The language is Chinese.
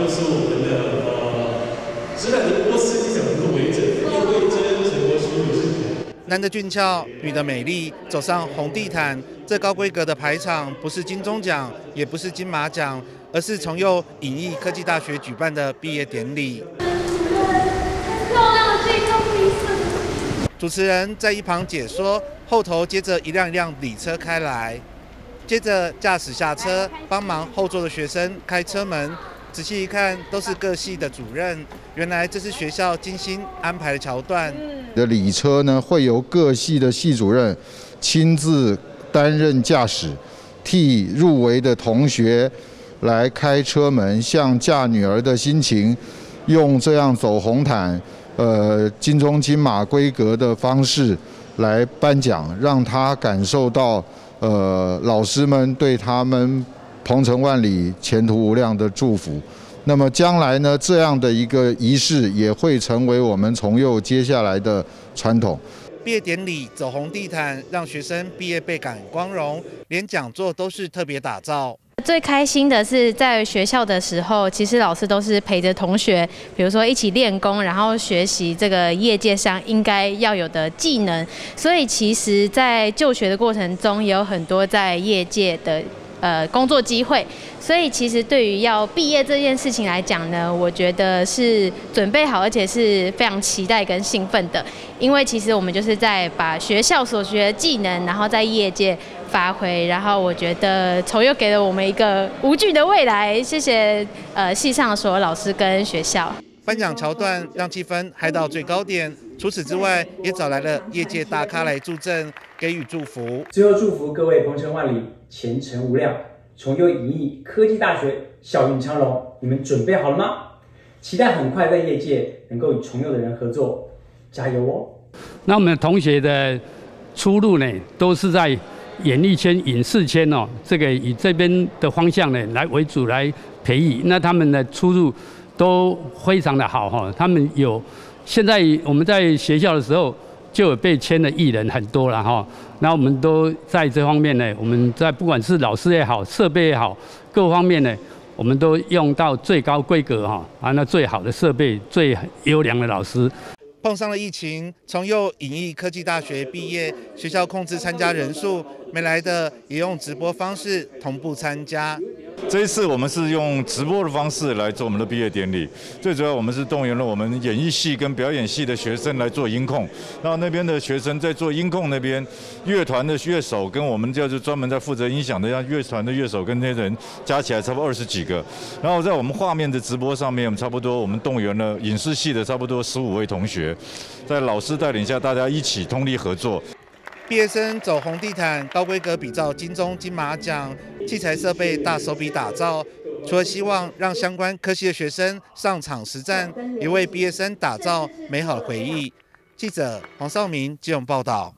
就是我们的呃，直男的波斯技巧的围整，叶慧珍、陈国勋女士。男的俊俏，女的美丽，走上红地毯，这高规格的排场不是金钟奖，也不是金马奖，而是从幼影艺科技大学举办的毕业典礼。漂亮的这颗绿色。主持人在一旁解说，后头接着一辆一辆礼车开来，接着驾驶下车，帮忙后座的学生开车门。仔细一看，都是各系的主任，原来这是学校精心安排的桥段。的礼车呢，会由各系的系主任亲自担任驾驶，替入围的同学来开车门，像嫁女儿的心情，用这样走红毯。呃，金钟金马规格的方式来颁奖，让他感受到呃老师们对他们鹏程万里、前途无量的祝福。那么将来呢，这样的一个仪式也会成为我们从幼接下来的传统。毕业典礼走红地毯，让学生毕业倍感光荣，连讲座都是特别打造。最开心的是在学校的时候，其实老师都是陪着同学，比如说一起练功，然后学习这个业界上应该要有的技能。所以其实，在就学的过程中，也有很多在业界的呃工作机会。所以其实对于要毕业这件事情来讲呢，我觉得是准备好，而且是非常期待跟兴奋的。因为其实我们就是在把学校所学的技能，然后在业界。发挥，然后我觉得从又给了我们一个无惧的未来。谢谢呃系上的所有老师跟学校。颁奖桥段让气氛嗨到最高点。除此之外，也找来了业界大咖来助阵，给予祝福。最后祝福各位鹏程万里，前程无量，从优影艺科技大学校运昌隆。你们准备好了吗？期待很快在业界能够与重幼的人合作，加油哦！那我们同学的出路呢，都是在。演艺圈、影视圈哦，这个以这边的方向呢来为主来培育，那他们的出入都非常的好哈。他们有现在我们在学校的时候就有被签的艺人很多了哈。那我们都在这方面呢，我们在不管是老师也好、设备也好，各方面呢，我们都用到最高规格哈啊，那最好的设备、最优良的老师。碰上了疫情，从幼影艺科技大学毕业，学校控制参加人数，没来的也用直播方式同步参加。这一次我们是用直播的方式来做我们的毕业典礼，最主要我们是动员了我们演艺系跟表演系的学生来做音控，然后那边的学生在做音控那边，乐团的乐手跟我们就是专门在负责音响的让乐团的乐手跟那些人加起来差不多二十几个，然后在我们画面的直播上面，差不多我们动员了影视系的差不多十五位同学，在老师带领下，大家一起通力合作。毕业生走红地毯，高规格比照金钟、金马奖，器材设备大手笔打造。除了希望让相关科系的学生上场实战，也为毕业生打造美好的回忆。记者黄少明、金融报道。